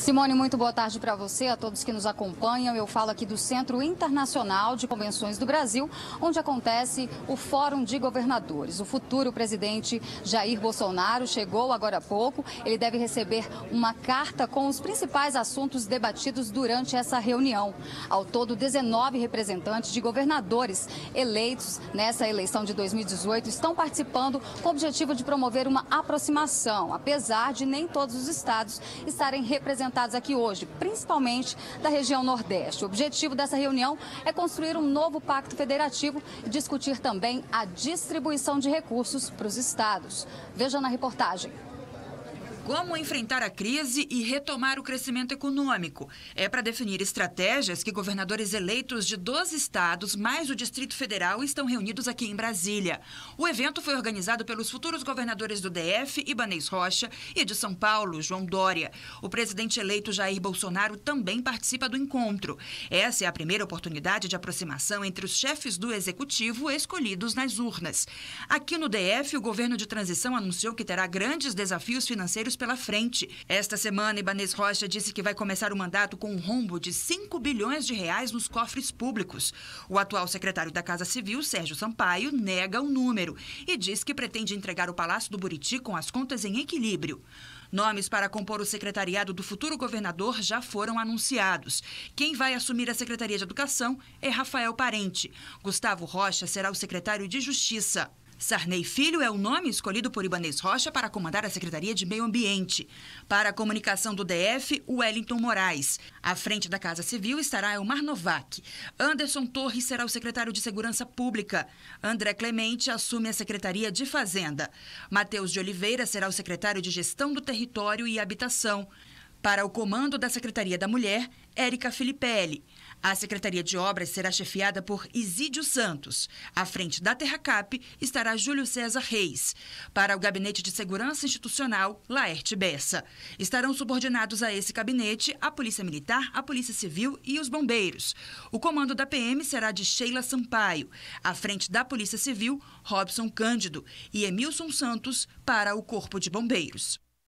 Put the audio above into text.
Simone, muito boa tarde para você, a todos que nos acompanham. Eu falo aqui do Centro Internacional de Convenções do Brasil, onde acontece o Fórum de Governadores. O futuro presidente Jair Bolsonaro chegou agora há pouco. Ele deve receber uma carta com os principais assuntos debatidos durante essa reunião. Ao todo, 19 representantes de governadores eleitos nessa eleição de 2018 estão participando com o objetivo de promover uma aproximação, apesar de nem todos os estados estarem representados representados aqui hoje, principalmente da região Nordeste. O objetivo dessa reunião é construir um novo pacto federativo e discutir também a distribuição de recursos para os estados. Veja na reportagem. Como enfrentar a crise e retomar o crescimento econômico? É para definir estratégias que governadores eleitos de 12 estados, mais o Distrito Federal, estão reunidos aqui em Brasília. O evento foi organizado pelos futuros governadores do DF, Ibanez Rocha, e de São Paulo, João Dória. O presidente eleito Jair Bolsonaro também participa do encontro. Essa é a primeira oportunidade de aproximação entre os chefes do executivo escolhidos nas urnas. Aqui no DF, o governo de transição anunciou que terá grandes desafios financeiros pela frente. Esta semana, Ibanez Rocha disse que vai começar o mandato com um rombo de 5 bilhões de reais nos cofres públicos. O atual secretário da Casa Civil, Sérgio Sampaio, nega o número e diz que pretende entregar o Palácio do Buriti com as contas em equilíbrio. Nomes para compor o secretariado do futuro governador já foram anunciados. Quem vai assumir a Secretaria de Educação é Rafael Parente. Gustavo Rocha será o secretário de Justiça. Sarney Filho é o nome escolhido por Ibanez Rocha para comandar a Secretaria de Meio Ambiente. Para a comunicação do DF, Wellington Moraes. À frente da Casa Civil estará Elmar Novak. Anderson Torres será o secretário de Segurança Pública. André Clemente assume a Secretaria de Fazenda. Matheus de Oliveira será o secretário de Gestão do Território e Habitação. Para o comando da Secretaria da Mulher, Érica Filipelli. A Secretaria de Obras será chefiada por Isídio Santos. À frente da Terracap estará Júlio César Reis. Para o Gabinete de Segurança Institucional, Laerte Bessa. Estarão subordinados a esse gabinete a Polícia Militar, a Polícia Civil e os bombeiros. O comando da PM será de Sheila Sampaio. À frente da Polícia Civil, Robson Cândido. E Emilson Santos para o Corpo de Bombeiros.